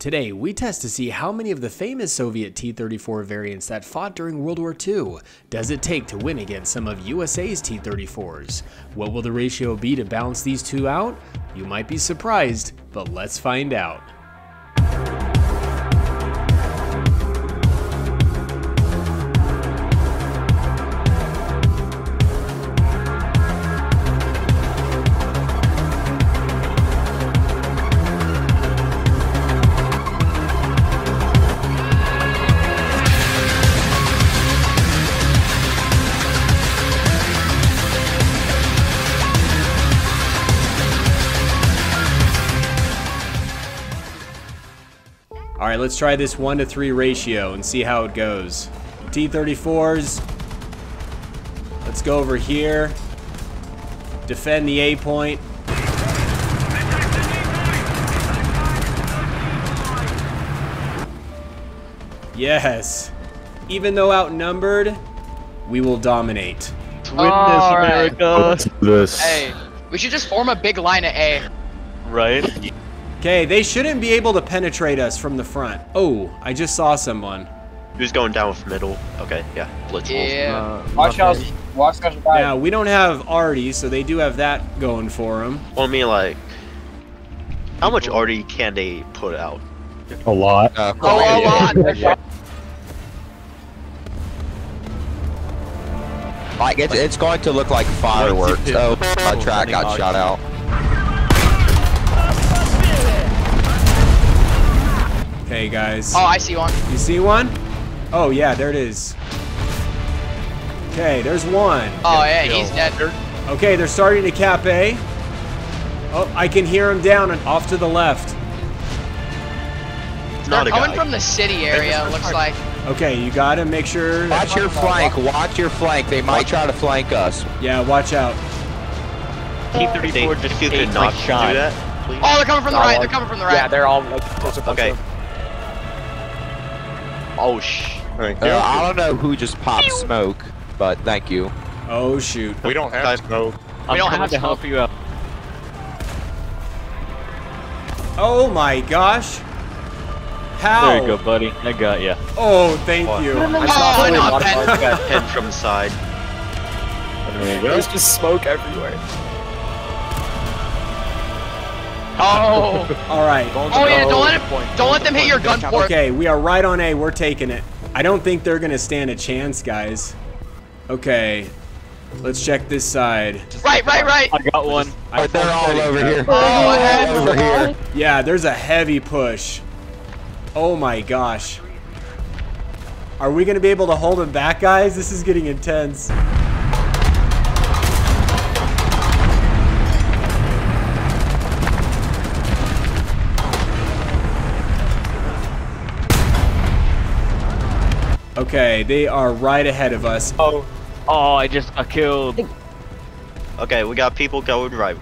Today, we test to see how many of the famous Soviet T-34 variants that fought during World War II does it take to win against some of USA's T-34s. What will the ratio be to balance these two out? You might be surprised, but let's find out. All right, let's try this one to three ratio and see how it goes. T-34s. Let's go over here. Defend the A point. Yes. Even though outnumbered, we will dominate. Let's win this, America. This. Hey, we should just form a big line at A. Right? Okay, they shouldn't be able to penetrate us from the front. Oh, I just saw someone. Who's going down with middle? Okay, yeah. Blitz wolf. Yeah. Uh, watch out, watch out. Now, we don't have Artie, so they do have that going for them. Well, I mean, like, how much arty can they put out? A lot. Uh, oh, a lot. Like it's, it's going to look like fireworks. Oh, my track got shot out. Okay, guys. Oh, I see one. You see one? Oh, yeah, there it is. Okay, there's one. Oh, yeah, he's dead. Okay, they're starting to cap A. Oh, I can hear him down and off to the left. It's They're a coming guy. from the city area, looks like. Okay, you gotta make sure. Watch your flank. Watch your flank. They might try to flank us. Yeah, watch out. They, T-34 just if you ate not shot. do that, please. Oh, they're coming from the right. They're coming from the right. Yeah, they're all like close up. Okay. Oh, sh. Uh, I don't know who just popped smoke, but thank you. Oh, shoot. We don't have have smoke. I'm don't have to smoke. help you out. Oh my gosh. How? There you go, buddy. I got ya. Oh, thank What? you. Oh, not bad. I got pinned from the side. There you go. There's just smoke everywhere. Oh. All right. Oh, yeah, don't let him, don't let them hit your gun port. Okay, we are right on A. We're taking it. I don't think they're gonna stand a chance, guys. Okay. Let's check this side. Right, right, right. I got one. I They're all over here. Oh, I Over here. Yeah, there's a heavy push. Oh my gosh. Are we gonna be able to hold him back, guys? This is getting intense. Okay, they are right ahead of us. Oh, oh, I just got killed. Okay, we got people going right.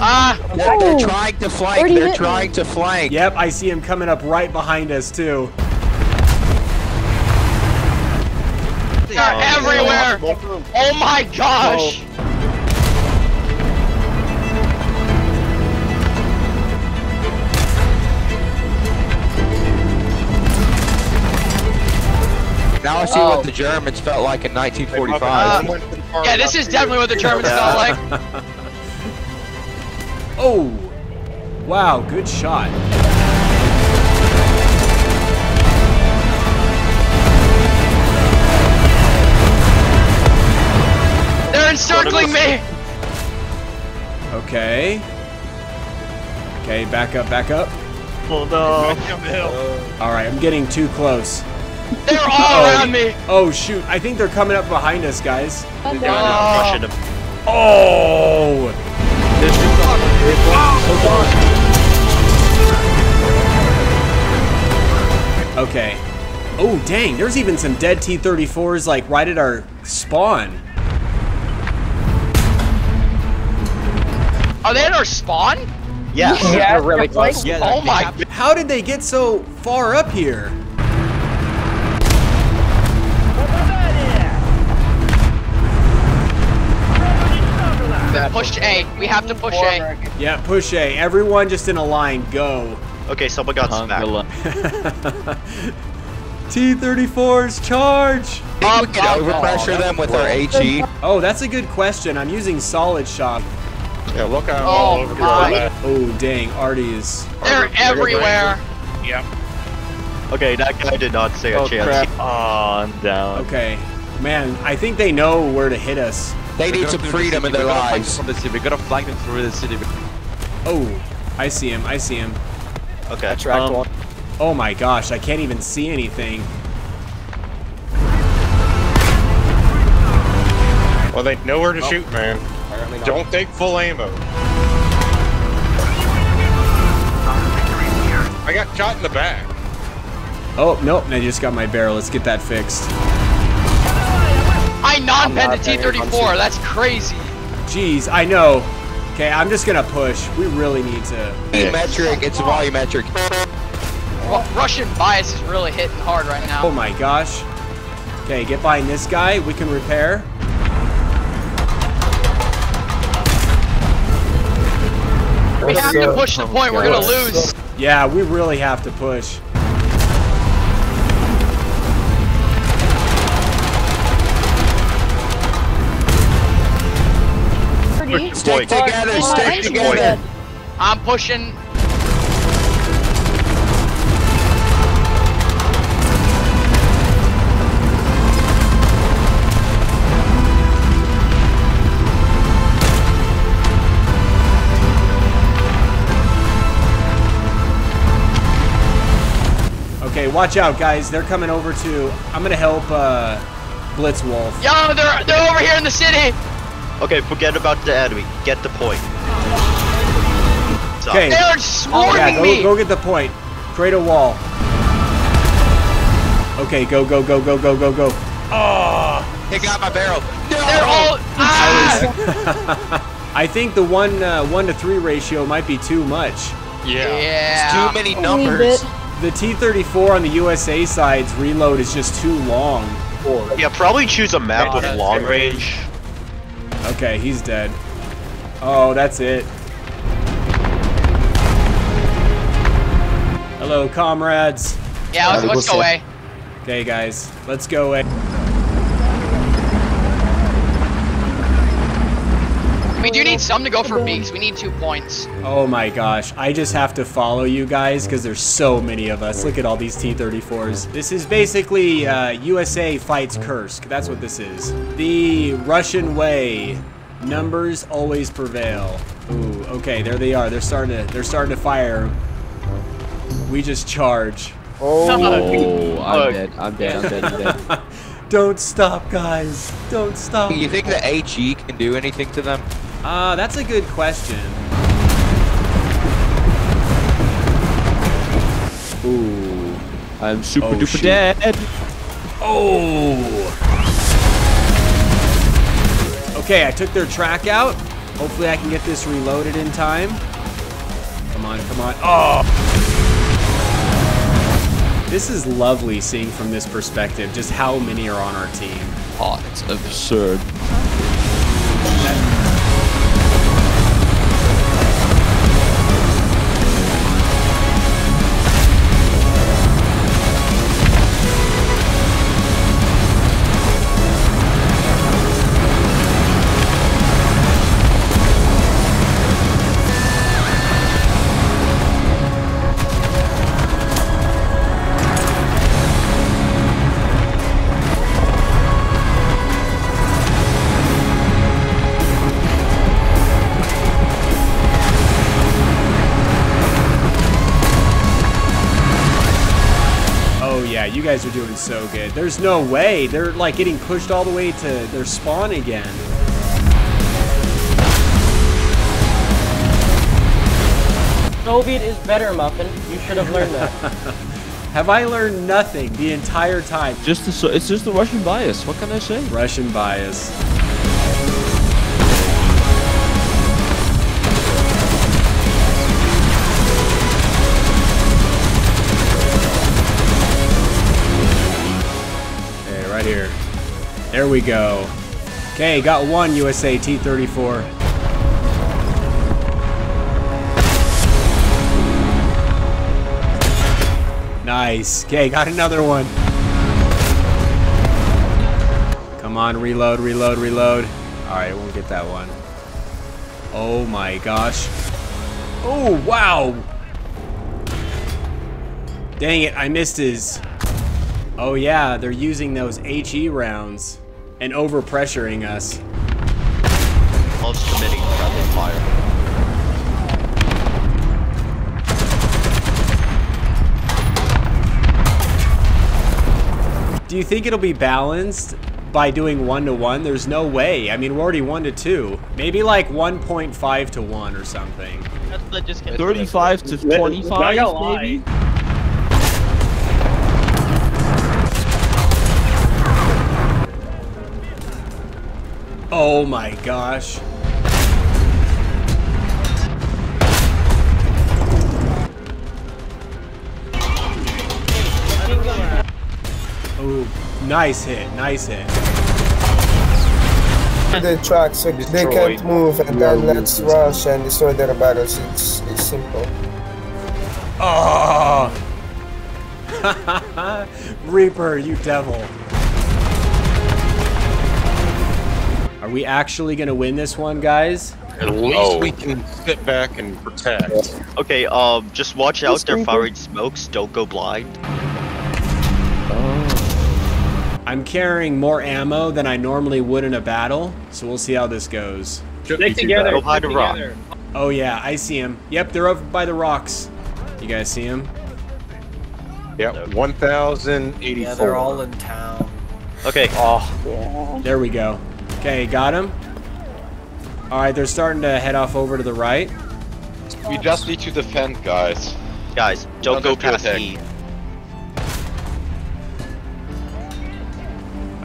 Ah, They're trying to flank. They're hit me. trying to flank. Yep, I see him coming up right behind us too. they're everywhere. Oh my gosh. Now I see Oh. what the Germans felt like in 1945. Uh, yeah, this is definitely what the Germans felt like. Oh! Wow, good shot. They're encircling me. Okay. Okay, back up, back up. Hold on. Alright, I'm getting too close. They're all oh, around me. Oh shoot, I think they're coming up behind us, guys. They're crushing them. Oh! Okay. Oh dang, there's even some dead T-34s like right at our spawn. Are they at our spawn? Yeah. Yeah, they're really close. Yeah, Oh my. How did they get so far up here? Push A. We have to push A. Yeah, push A. Everyone just in a line. Go. Okay, someone got smacked. Angela. T-34s charge. Think we could oh, overpressure them with our HE? Oh, that's a good question. I'm using solid shot. Yeah, look out Oh, all over my. the Oh, dang. Artie is... They're everywhere. Yep. Okay, that guy did not say a Oh chance. crap. Oh, I'm down. Okay. Man, I think they know where to hit us. They need some freedom in their lives. From the city. We gotta flank them through the city. Oh, I see him. I see him. Okay. Track Um, one. Oh my gosh, I can't even see anything. Well, they know where to shoot, man. Apparently not. Don't take full ammo. I got shot in the back. Oh, nope. I just got my barrel. Let's get that fixed. I non-penned not a paying T-34. That's crazy. Jeez, I know. Okay, I'm just gonna push. We really need to... Volumetric, it's volumetric. Ru- Russian bias is really hitting hard right now. Oh my gosh. Okay, get behind this guy. We can repair. We have to push the point. We're gonna lose. Yeah, we really have to push. Stick together, stick together. I'm pushing. Okay, watch out, guys. They're coming over to... I'm gonna help uh, Blitzwolf. Yo, they're they're over here in the city. Okay, forget about the enemy. Get the point. So, Okay. They're swarming Yeah, go, me. go get the point. Create a wall. Okay, go, go, go, go, go, go, go. He got my barrel. They're all. Ah! I think the one uh, one to three ratio might be too much. Yeah. Yeah. Too many numbers. The T-34 on the USA side's reload is just too long. yeah, probably choose a map with long range. Okay, he's dead. Oh, that's it. Hello, comrades. Yeah, let's, let's go away. Okay, guys, let's go. A. We do need some to go for B, 'cause we need two points. Oh my gosh, I just have to follow you guys because there's so many of us. Look at all these T-34s. This is basically uh, USA fights Kursk. That's what this is. The Russian way. Numbers always prevail. Ooh, okay, there they are. They're starting to they're starting to fire. We just charge. Oh, Oh, I'm dead. I'm dead. I'm dead. I'm dead. Don't stop, guys. Don't stop. You think the HE can do anything to them? Uh, that's a good question. Ooh. I'm super Oh, duper shoot. dead. Oh! Okay, I took their track out. Hopefully I can get this reloaded in time. Come on, come on. Oh! This is lovely seeing from this perspective just how many are on our team. Oh, it's absurd. Guys are doing so good. There's no way. They're like getting pushed all the way to their spawn again. Soviet is better, Muffin. You should have learned that. Have I learned nothing the entire time? Just the so it's just the Russian bias. What can I say? Russian bias. There we go. Okay, got one USA T-34. Nice. Okay, got another one. Come on, reload, reload, reload. Alright, we'll get that one. Oh my gosh. Oh, wow! Dang it, I missed his... Oh yeah, they're using those HE rounds and overpressuring us. Most committing friendly fire. Do you think it'll be balanced by doing one to one? There's no way. I mean, we're already one to two. Maybe like 1.5 to one or something. That's the just 35 to 25, maybe? Oh my gosh. Oh, nice hit, nice hit. the track so they can't move and then let's rush and destroy their battles. It's, it's simple. Oh! Reaper, you devil. We actually gonna win this one, guys? At least we can sit back and protect. Okay, um, just watch out. They're firing smokes. Don't go blind. I'm carrying more ammo than I normally would in a battle, so we'll see how this goes. Stick together. Go behind stick a rock. Oh yeah, I see him. Yep, they're over by the rocks. You guys see him? Yep, 1,084. Yeah, they're all in town. Okay. Oh, There we go. Okay, got him. All right, they're starting to head off over to the right. We just need to defend, guys. Guys, don't Don't go past attack. E.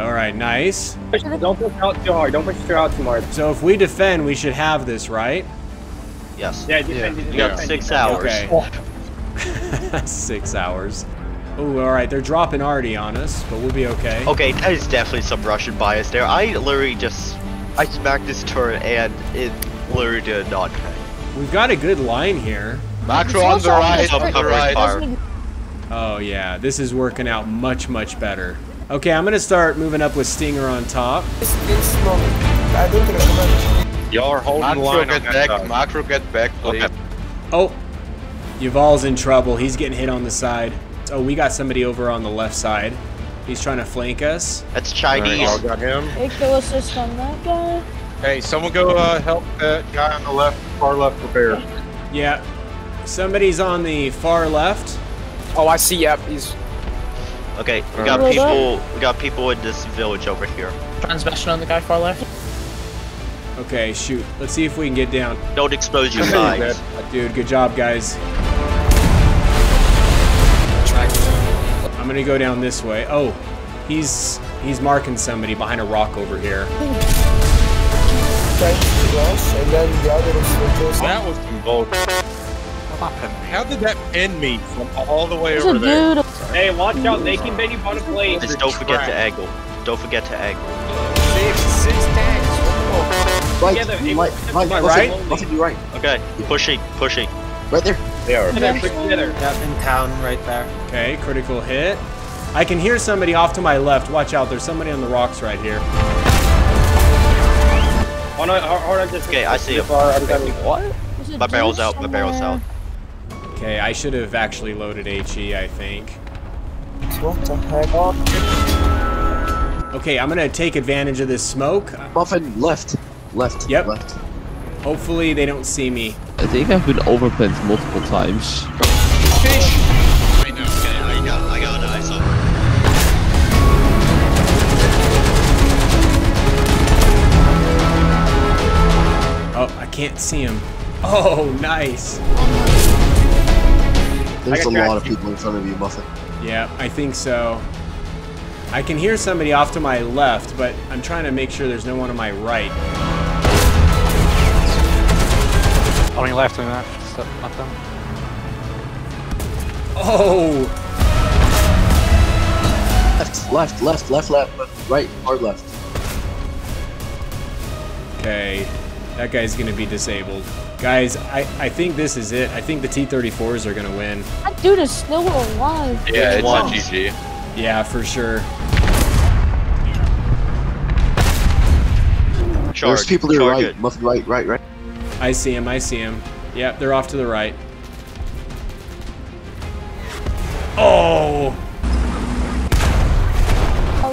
All right, nice. push, don't push out too hard. Don't push too out too hard. So if we defend, we should have this, right? Yes. Yeah, defend, defend, You got six hours. Okay. Six hours. Oh, all right, they're dropping Artie on us, but we'll be okay. Okay, that is definitely some Russian bias there. I literally just I smacked this turret and it literally did not pay. We've got a good line here. Macro on the right, on the right. fire. Oh yeah, this is working out much, much better. Okay, I'm gonna start moving up with Stinger on top. This, this moment, I don't recommend. Y'all are holding the Macro line on get back, side. macro get back, please. Okay. Oh, Yuval's in trouble. He's getting hit on the side. Oh, we got somebody over on the left side. He's trying to flank us. That's All right, Chinese. y'all got him. Hey, kill assist on that guy. Hey, someone go uh, help that guy on the left, far left repair. Yeah, somebody's on the far left. Oh, I see. Yep, he's Okay, we got Alright. people we got people in this village over here. Transmission on the guy far left. Okay, shoot. Let's see if we can get down. Don't expose your Somebody's sides. Dude, good job, guys. Gonna go down this way. Oh, he's he's marking somebody behind a rock over here. Trying to rush and then the other is will just. That was some bull. How did that pin me from all the way There's over there? dude. Hey, watch out! They can bend you on a blade. Just don't forget to angle. Don't forget to angle. Together, hey, right, right? right. Okay, pushing, pushing. They are. Together, stick together. Yep, in town right there. Okay, critical hit. I can hear somebody off to my left. Watch out, there's somebody on the rocks right here. Oh no, hold hold on, just. Okay, I see him. What? There's a My barrel's out, my barrel's out. Okay, I should have actually loaded HE, I think. What the heck? Okay, I'm gonna take advantage of this smoke. Muffin, left. Left. Yep. Left. Hopefully they don't see me. I think I've been overpenned multiple times. I know, okay, I got I got an eyes. Oh, I can't see him. Oh, nice. There's a lot of people in front of you, Muffin. Yeah, I think so. I can hear somebody off to my left, but I'm trying to make sure there's no one on my right. On your left, on your left. Stop, not them. Oh, Left, left, left, left, left, left, right, or left. okay. That guy's gonna be disabled. Guys, I, I think this is it. I think the T-34s are gonna win. That dude is still alive. Yeah, it's Wow. GG. Yeah, for sure. Charge. There's people to your right. it. Right, right, right. I see him. I see him. Yep, they're off to the right. Oh!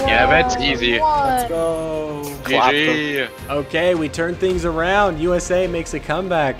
Yeah, that's easy. What? go. GG. Okay, we turn things around. USA makes a comeback.